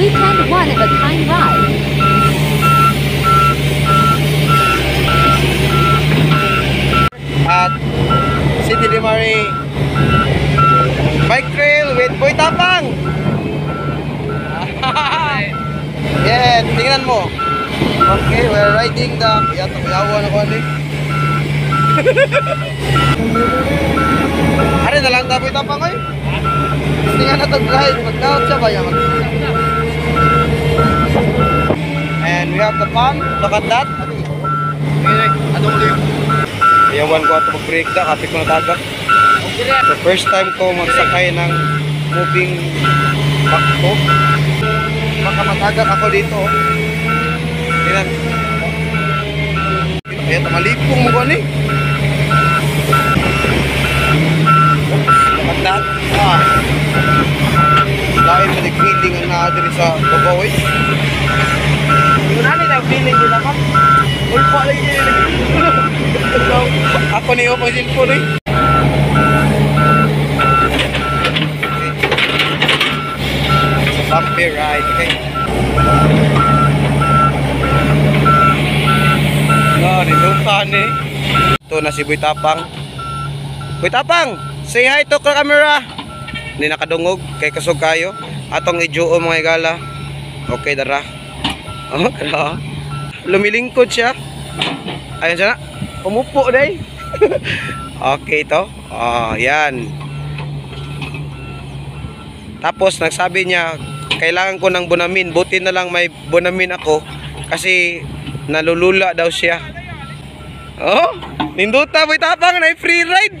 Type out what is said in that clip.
weekend one-of-a-kind ride. at City de Mari bike trail with Boy Tapang. Yeah tingnan mo. Okay we're riding the yata yawa na ko ani Ari na lang Boy Tapang oy. Tingnan na tag ride magdaot siya ba yan have the fun look at that? Ayawan ko ato mag-break da, kapit ko natagak. So first time ko magsakay ng moving bakto. Baka matagak ako dito. oh. Tingnan. Kaya tamalipong mo ko ni. That. Ah. Lain sa nag-feeling ang naadiri sa babaw Ako ni Opang cellphone eh. Ride, okay? No, nilutan eh. Ito na si Boy Tapang. Boy Tapang, say hi to camera. Hindi nakadungog, kay kasog kayo. Atong ijuo mga igala. Okay, dara. Oh, kala. Lumilingkod siya. Ayun siya na. Umupo day. okay to. Oh, yan. Tapos nagsabi niya, kailangan ko ng bonamin. Buti na lang may bonamin ako kasi nalulula daw siya. Oh, ninduta boy tapang na free ride.